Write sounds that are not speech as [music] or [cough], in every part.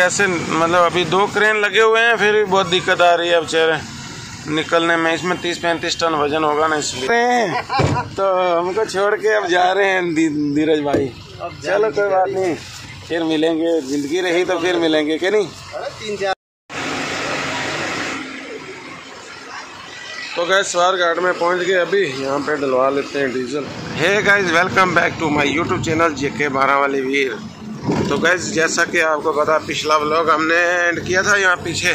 कैसे मतलब अभी दो क्रेन लगे हुए हैं फिर भी बहुत दिक्कत आ रही है बेचारे निकलने में। इसमें तीस पैंतीस टन वज़न होगा ना इसलिए। तो हमको छोड़ के अब जा रहे हैं धीरज भाई। चलो कोई बात नहीं। फिर मिलेंगे। ज़िंदगी रही तो फिर मिलेंगे कि नहीं? तो गैस स्वार घाट में पहुँच गए अभी। यहाँ पे डलवा लेते हैं diesel. Hey guys welcome back to my YouTube channel JK बारह वाली वीर तो गैस जैसा कि आपको पता, पिछला व्लॉग हमने एंड किया था यहाँ पीछे।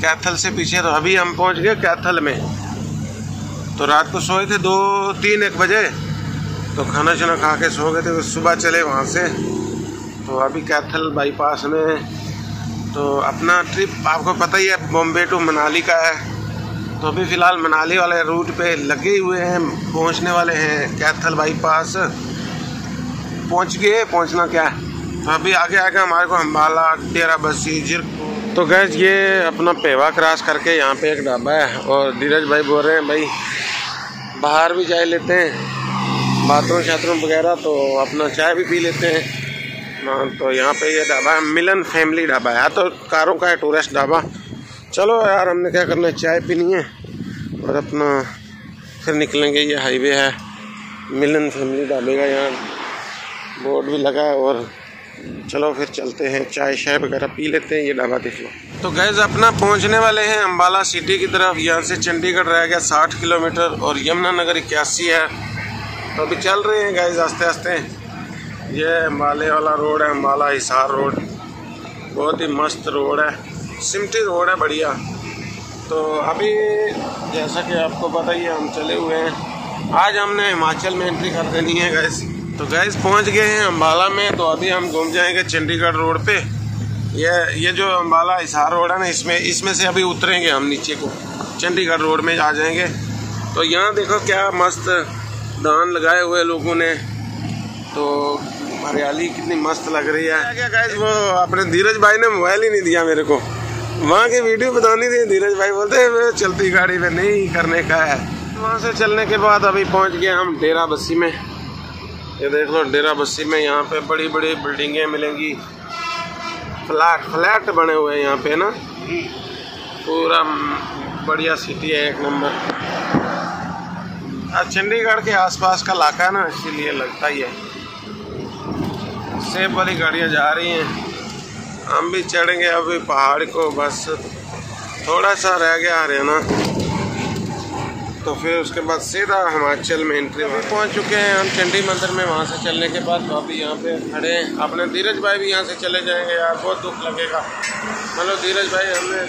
कैथल से पीछे तो अभी हम पहुँच गए कैथल में। तो रात को सोए थे दो, तीन, एक बजे। तो खाना शाना खा के सो गए थे तो सुबह चले वहाँ से। तो अभी कैथल बाईपास में। तो अपना ट्रिप आपको पता ही है बॉम्बे टू मनाली का है। तो अभी फ़िलहाल मनाली वाले रूट पे लगे हुए हैं, पहुँचने वाले हैं कैथल बाईपास पहुँच गए, पहुँचना क्या है? तो अभी आगे आगे हमारे को अम्बाला डेरा बसी जिर तो गैस ये अपना पेवा क्रॉस करके यहाँ पे एक ढाबा है और धीरज भाई बोल रहे हैं, भाई, बाहर भी चाय लेते हैं, बाथरूम शाथरूम वगैरह तो अपना चाय भी पी लेते हैं। हाँ तो यहाँ पे ये ढाबा है, मिलन फैमिली ढाबा है। तो कारों का है टूरिस्ट ढाबा। चलो यार, हमने क्या करना है, चाय पीनी है और अपना फिर निकलेंगे, ये हाईवे है, मिलन फैमिली ढाबे का यहाँ बोर्ड भी लगा है और चलो फिर चलते हैं, चाय शाय वगैरह पी लेते हैं, ये ढाबा देख लो। तो गैज अपना पहुँचने वाले हैं अम्बाला सिटी की तरफ़। यहाँ से चंडीगढ़ रह गया साठ किलोमीटर और यमुना नगर इक्यासी है। तो अभी चल रहे हैं गैज आस्ते आस्ते ये अम्बाले वाला रोड है अम्बाला हिसार रोड। बहुत ही मस्त रोड है। सिमटी रोड है बढ़िया। तो अभी जैसा कि आपको पता ही है, हम चले हुए हैं। आज हमने हिमाचल में एंट्री कर देनी है गैस तो गैस पहुँच गए हैं अम्बाला में तो अभी हम घूम जाएँगे चंडीगढ़ रोड पे। ये ये जो अम्बाला हिसार रोड है ना, इसमें इसमें से अभी उतरेंगे हम नीचे को। चंडीगढ़ रोड में आ जाएँगे। तो यहाँ देखो क्या मस्त दान लगाए हुए लोगों ने। तो हरियाली कितनी मस्त लग रही है। क्या गैस वो अपने धीरज भाई ने मोबाइल ही नहीं दिया मेरे को। वहाँ की वीडियो बतानी थी, धीरज भाई बोलते चलती गाड़ी में नहीं करने का है। वहाँ से चलने के बाद अभी पहुँच गए हम डेरा बस्सी में। ये देख लो डेरा बस्सी में यहाँ पे बड़ी बड़ी बिल्डिंगें मिलेंगी। फ्लैट फ्लैट बने हुए हैं यहाँ पे ना? पूरा बढ़िया सिटी है एक नंबर। चंडीगढ़ के आसपास का इलाका है ना इसीलिए लगता ही है। सेब वाली गाड़ियाँ जा रही हैं। हम भी चढ़ेंगे अभी पहाड़ को बस थोड़ा सा रह गया हरियाणा। तो फिर उसके बाद सीधा हिमाचल में एंट्री में पहुँच चुके हैं हम चंडी मंदिर में वहाँ से चलने के बाद तो अभी यहाँ पे खड़े हैं। अपने धीरज भाई भी यहाँ से चले जाएँगे यार बहुत दुख लगेगा। मतलब धीरज भाई हमने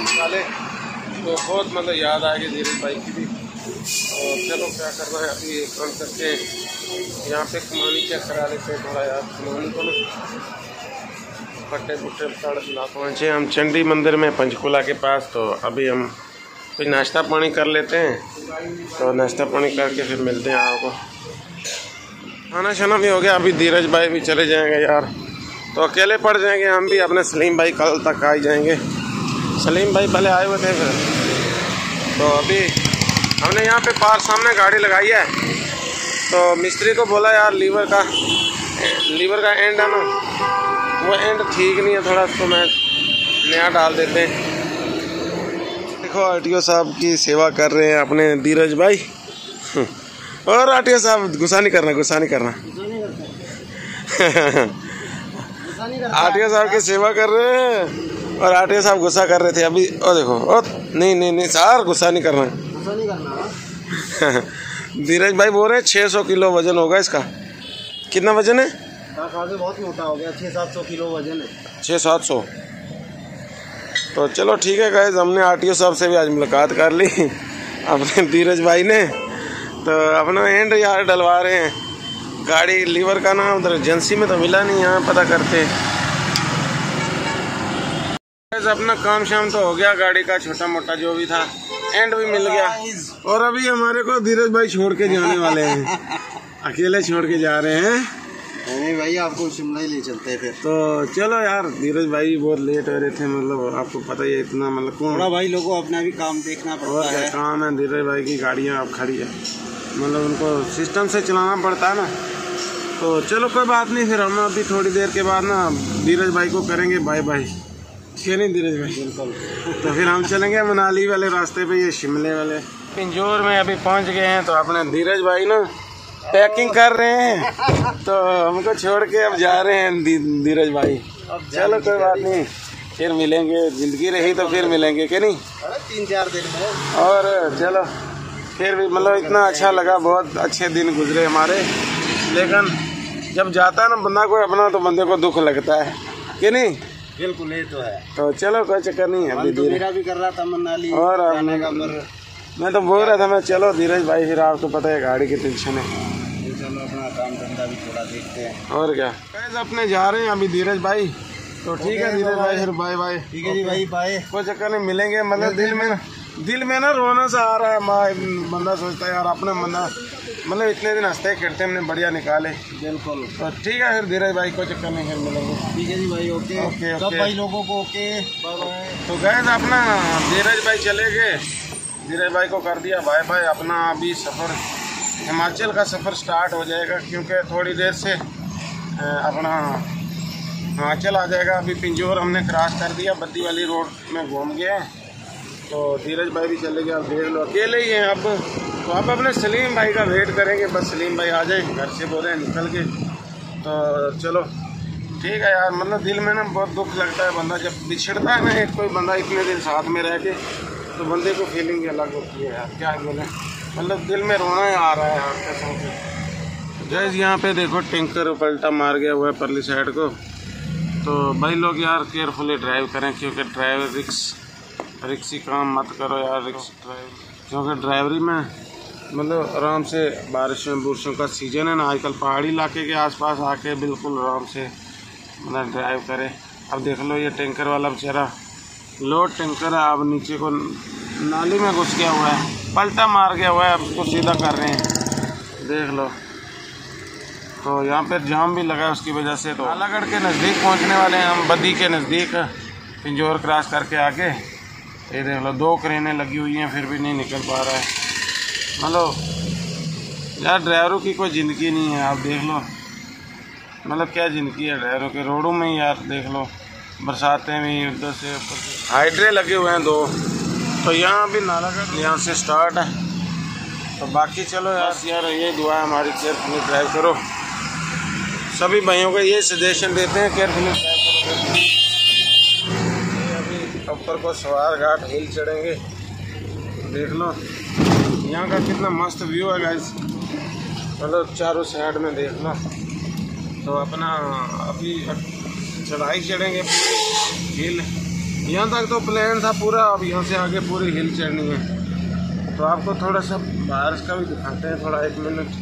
निकाले तो बहुत मतलब याद आएगी धीरज भाई की भी। और चलो क्या करना है अभी एक काम करते हैं। यहाँ पे कमानी चेक करा लेते हैं थोड़ा यार कमानी को पट्टे पुट्टे पहुँचे। हम चंडी मंदिर में पंचकुला के पास तो अभी हम कुछ नाश्ता पानी कर लेते हैं। तो नाश्ता पानी करके फिर मिलते हैं आपको खाना शाना भी हो गया। अभी धीरज भाई भी चले जाएँगे यार। तो अकेले पड़ जाएँगे हम भी। अपने सलीम भाई कल तक आ जाएँगे। सलीम भाई पहले आए हुए थे फिर। तो अभी हमने यहाँ पे पार सामने गाड़ी लगाई है। तो मिस्त्री को बोला यार लीवर का लीवर का एंड है ना। वो एंड ठीक नहीं है थोड़ा उसको मैं नया डाल देते हैं। देखो आर साहब की सेवा कर रहे हैं अपने धीरज भाई। और आर साहब गुस्सा नहीं करना गुस्सा नहीं करना। आर साहब की सेवा कर रहे हैं और आर साहब गुस्सा कर रहे थे अभी। ओ देखो ओ नहीं नहीं नहीं सर गुस्सा नहीं करना। धीरज भाई बोल रहे हैं छः सौ किलो वज़न होगा इसका। कितना वज़न है? बहुत मोटा हो गया छः सात सौ किलो वज़न है। छः सात सौ। तो चलो ठीक है गैस हमने आर टी साहब से भी आज मुलाकात कर ली। अपने धीरज भाई ने। तो अपना एंड यार डलवा रहे हैं। गाड़ी लीवर का ना उधर एजेंसी में तो मिला नहीं यहाँ पता करते। अपना काम शाम तो हो गया गाड़ी का छोटा मोटा जो भी था एंड भी मिल गया। और अभी हमारे को धीरज भाई छोड़ के जाने वाले हैं। [laughs] अकेले छोड़ के जा रहे हैं। नहीं भाई आपको शिमला ही ले चलते हैं फिर। तो चलो यार धीरज भाई बहुत लेट हो रहे थे मतलब आपको पता ही है इतना मतलब कौन? थोड़ा भाई लोगों अपना भी काम देखना पड़ता है। काम है धीरज भाई की गाड़ियाँ आप खड़ी है। मतलब उनको सिस्टम से चलाना पड़ता है ना। तो चलो कोई बात नहीं फिर हम अभी थोड़ी देर के बाद ना धीरज भाई को करेंगे बाय बाय क्यों नहीं धीरज भाई? बिल्कुल। तो फिर हम चलेंगे मनाली वाले रास्ते पे ये शिमले वाले। पिंजोर में अभी पहुँच गए हैं तो अपने धीरज भाई ना पैकिंग कर रहे हैं। तो हमको छोड़ के अब जा रहे हैं धी- धीरज भाई। अब चलो कोई बात नहीं। फिर मिलेंगे। ज़िंदगी रही तो फिर मिलेंगे कि नहीं? तीन चार दिन में। और चलो फिर भी मतलब इतना अच्छा लगा। बहुत अच्छे दिन गुजरे हमारे। लेकिन जब जाता है ना बंदा कोई अपना तो बंदे को दुख लगता है। कि नहीं? बिल्कुल ये तो है। तो चलो कोई चक्कर नहीं है अभी तो मेरा भी कर रहा था मनाली। और मैं तो बोल रहा था मैं चलो धीरज भाई फिर आपको पता है गाड़ी की टेंशन है। चलो अपना काम धंधा भी थोड़ा देखते हैं। और क्या? कैसे अपने जा रहे हैं अभी धीरज भाई। तो ठीक है धीरज भाई फिर बाय बाय ठीक है जी भाई बाय कोई चक्कर नहीं मिलेंगे। मतलब दिल में दिल में ना रोना सा आ रहा है माँ बंदा सोचता है यार अपने बंदा मतलब इतने दिन हँसते खेलते हमने बढ़िया निकाले। बिल्कुल। तो ठीक है फिर धीरज भाई कोई चक्कर नहीं फिर मिलेंगे। ठीक है जी भाई ओके ओके, सब ओके। भाई लोगों को ओके तो गए अपना धीरज भाई चले गए। धीरज भाई को कर दिया बाय बाय अपना अभी सफ़र हिमाचल का सफ़र स्टार्ट हो जाएगा क्योंकि थोड़ी देर से अपना हिमाचल आ जाएगा। अभी पिंजोर हमने क्रॉस कर दिया बद्दी वाली रोड में घूम गए हैं। तो धीरज भाई भी चले गए अब देख लो। अकेले ही हैं अब। तो अब अपने सलीम भाई का वेट करेंगे, बस सलीम भाई आ जाए, घर से बोले निकल के। तो चलो, ठीक है यार मतलब दिल में ना बहुत दुख लगता है बंदा, जब बिछड़ता है ना एक कोई बंदा, इतने दिन साथ में रह के तो बंदे को फीलिंग अलग होती है यार, क्या बोले। मतलब दिल में रोना ही आ रहा है यार कसम से गैस यहाँ पे देखो टेंकर पलटा मार गया हुआ है परली साइड को। तो भाई लोग यार केयरफुली ड्राइव करें, क्योंकि ड्राइवर रिक्स रिक्सी काम मत करो यार रिक्स ड्राइव क्योंकि ड्राइवरी में मतलब आराम से बारिशों, बुरशों का सीज़न है ना, आजकल पहाड़ी इलाके के आसपास आके बिल्कुल आराम से मतलब ड्राइव करें। अब देख लो ये टैंकर वाला बेचारा लोड टैंकर है, अब नीचे को नाली में घुस गया हुआ है। पलटा मार गया हुआ है, अब उसको सीधा कर रहे हैं। देख लो। तो यहाँ पर जाम भी लगा है उसकी वजह से। तो नालागढ़ के नज़दीक पहुँचने वाले हैं हम बदी के नज़दीक। पिंजौर क्रॉस करके आके ये देख लो, दो क्रेनें लगी हुई हैं, फिर भी नहीं निकल पा रहा है। मतलब यार, ड्राइवरों की कोई ज़िंदगी नहीं है, आप देख लो। मतलब क्या ज़िंदगी है ड्राइवरों के? रोडों में यार, देख लो। बरसातें भी उधर से हाइड्रे लगे हुए हैं दो। तो यहाँ भी नालागढ़ यहाँ से स्टार्ट है। तो बाकी चलो यार। यार ये दुआ हमारी केयरफुली ड्राइव करो। सभी भाइयों को ये सजेशन देते हैं केयरफुली ड्राइव करो। अभी ऊपर को सवार घाट हिल चढ़ेंगे। देख लो। यहाँ का कितना मस्त व्यू है गाइस मतलब चारों साइड में देख लो। तो अपना अभी चढ़ाई चढ़ेंगे पूरी हिल यहाँ तक तो प्लान था पूरा, अब यहाँ से आगे पूरी हिल चढ़नी है। तो आपको थोड़ा सा बारिश का भी दिखाते हैं, थोड़ा एक मिनट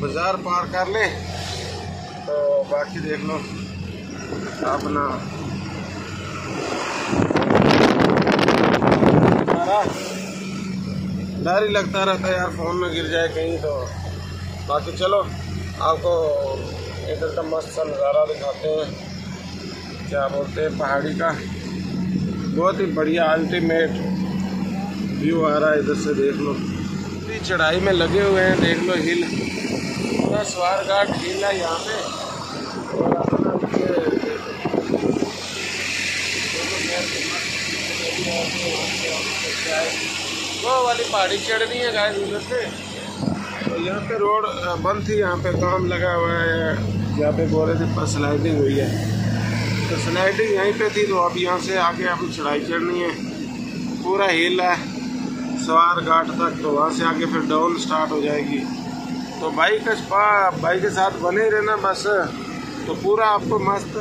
बाज़ार पार कर ले। तो बाकी देख लो, अपना। डर ही लगता रहता है यार फ़ोन में गिर जाए कहीं तो। बाकी चलो, आपको इधर का मस्त सा नज़ारा दिखाते हैं। क्या बोलते हैं, पहाड़ी का। बहुत ही बढ़िया अल्टीमेट व्यू आ रहा है, इधर से देख लो। पूरी चढ़ाई में लगे हुए हैं, देख लो हिल पूरा स्वार घाट हिल है यहाँ पे। वो वाली पहाड़ी चढ़नी है गाय उधर से। तो यहाँ पे रोड बंद थी, यहाँ पे काम लगा हुआ है। यहाँ पे बोल रहे थे स्लाइडिंग हुई है। तो स्लाइडिंग यहीं पे थी तो अब यहाँ से आगे अभी चढ़ाई चढ़नी है। पूरा हिल है, सवार घाट तक तो वहाँ से आगे फिर डाउन स्टार्ट हो जाएगी। तो बाइक बाइक के साथ बने रहना बस। तो पूरा आपको मस्त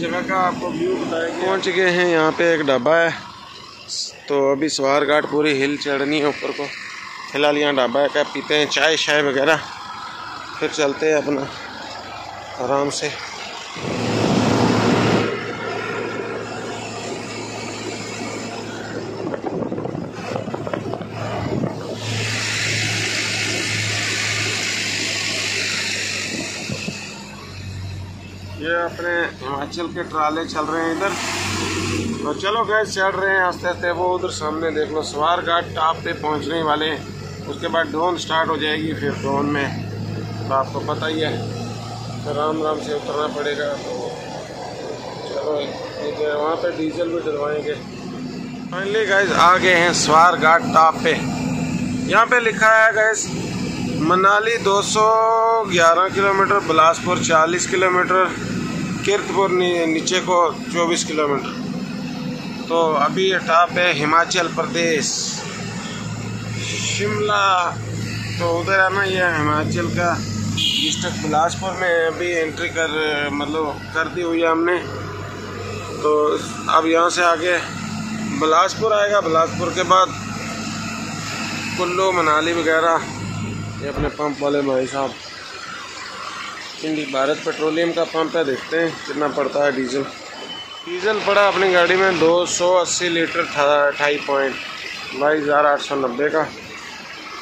जगह का आपको व्यू बताएँगे। पहुँच गए हैं, यहाँ पे एक ढाबा है। तो अभी सवार घाट पूरी हिल चढ़नी है ऊपर को। फ़िलहाल यहाँ ढाबा का पीते हैं चाय, शाय वगैरह। फिर चलते हैं अपना, आराम से। ये अपने हिमाचल के ट्राले चल रहे हैं इधर। तो चलो गैस चढ़ रहे हैं आस्ते आस्ते। वो उधर सामने देख लो, सवार घाट टॉप पे पहुँचने वाले हैं। उसके बाद ड्रोन स्टार्ट हो जाएगी फिर ड्रोन में। तो आपको पता ही है तो राम राम से उतरना पड़ेगा। तो चलो ठीक है, वहाँ पर डीजल भी डलवाएँगे। फाइनली गाइस आ गए हैं स्वार घाट टॉप पे। यहाँ पे लिखा है gas Manali 211 kilometre, Bilaspur 40 kilometre. Kiratpur नीचे को 24 किलोमीटर। तो अभी ये टॉप है हिमाचल प्रदेश। शिमला तो उधर है ना ये हिमाचल का। डिस्ट्रिक्ट बिलासपुर में अभी एंट्री कर मतलब कर दी हुई है हमने। तो अब यहाँ से आगे बिलासपुर आएगा। बिलासपुर के बाद कुल्लू, मनाली वगैरह। ये अपने पंप वाले भाई साहब। इंडी भारत पेट्रोलियम का पंप है, देखते हैं कितना पड़ता है डीजल। डीजल पड़ा अपनी गाड़ी में दो सौ अस्सी लीटर अठाई पॉइंट बाईस हज़ार आठ सौ नब्बे का।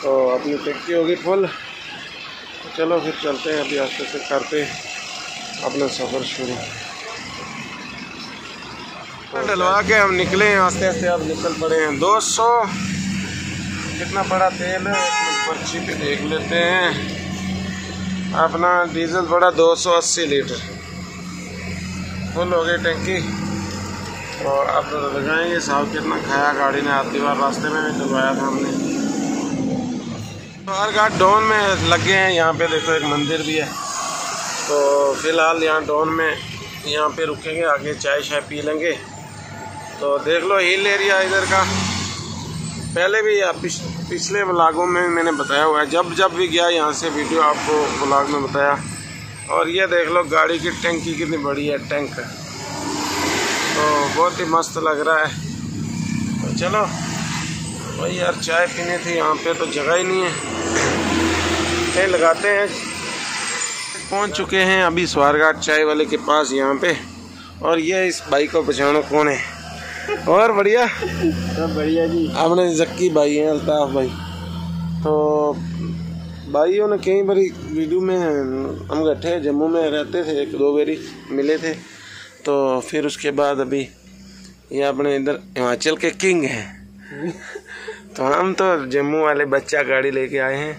तो अपनी टैक्सी होगी फुल। तो चलो फिर चलते हैं, अभी आस्ते से करते अपना सफ़र शुरू। डलवा के हम निकले हैं, आस्ते आस्ते अब निकल पड़े हैं दो सौ। कितना बड़ा तेल है पर्ची पे देख लेते हैं। अपना डीजल पड़ा 280 लीटर। फुल हो गई टंकी। और अब लगाएँगे, साहब कितना खाया, गाड़ी ने आती बार रास्ते में भी डलवाया था हमने। तो हर घाट डोन में लगे हैं, यहाँ पे देखो एक मंदिर भी है। तो फ़िलहाल यहाँ डोन में यहाँ पे रुकेंगे, आगे चाय शाय पी लेंगे। तो देख लो, हिल एरिया इधर का। पहले भी पिछ, पिछले ब्लागों में मैंने बताया हुआ है जब जब भी गया यहाँ से वीडियो आपको ब्लाग में बताया। और ये देख लो गाड़ी की टंकी कितनी बड़ी है टैंक। तो बहुत ही मस्त लग रहा है। तो चलो भाई यार चाय पीनी थी यहाँ पे तो जगह ही नहीं है। कहीं लगाते हैं। पहुँच चुके हैं अभी स्वारघाट चाय वाले के पास यहाँ पे। और ये इस बाइक को पहचानो कौन है? और बढ़िया? सब बढ़िया जी। अपने जक्की भाई हैं अल्ताफ भाई। तो भाइयों ने कई बारी वीडियो में हम गठे जम्मू में रहते थे एक दो बारी मिले थे। तो फिर उसके बाद अभी ये अपने इधर हिमाचल के किंग हैं। तो हम तो जम्मू वाले बच्चा गाड़ी लेके आए हैं।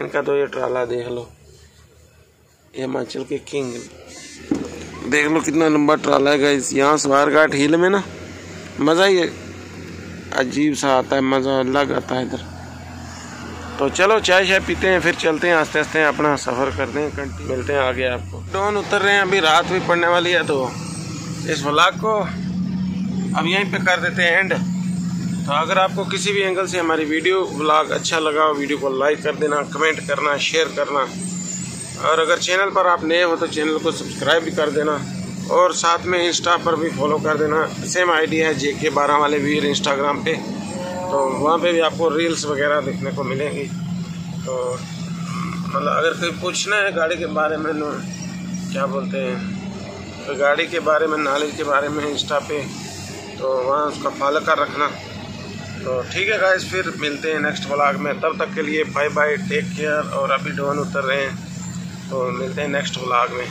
इनका तो ये ट्राला देख लो। ये हिमाचल के किंग। देख लो कितना लंबा ट्राला है इस यहाँ सवारघाट हिल में ना। मज़ा ही अजीब सा आता है, मज़ा अलग आता है इधर। तो चलो, चाय शाय पीते हैं, फिर चलते हैं आस्ते आस्ते अपना सफ़र करते हैं कंटिन्यू मिलते हैं आगे आपको। डोन उतर रहे हैं, अभी रात भी पड़ने वाली है तो इस व्लॉग को अब यहीं पे कर देते हैं एंड तो अगर आपको किसी भी एंगल से हमारी वीडियो व्लॉग अच्छा लगा हो वीडियो को लाइक कर देना कमेंट करना शेयर करना। और अगर चैनल पर आप नए हो तो चैनल को सब्सक्राइब भी कर देना। और साथ में इंस्टा पर भी फॉलो कर देना। सेम आईडी है जे के बारह वाले वीर इंस्टाग्राम पे। तो वहाँ पे भी आपको रील्स वगैरह देखने को मिलेंगी। तो मतलब अगर कोई पूछना है गाड़ी के बारे में क्या बोलते हैं? तो गाड़ी के बारे में नॉलेज के बारे में इंस्टा पे तो वहाँ उसका फॉलो कर रखना। तो ठीक है गाइस फिर मिलते हैं नेक्स्ट व्लॉग में। तब तक के लिए बाय बाय टेक केयर और अभी डोन उतर रहे हैं। तो मिलते हैं नेक्स्ट व्लॉग में।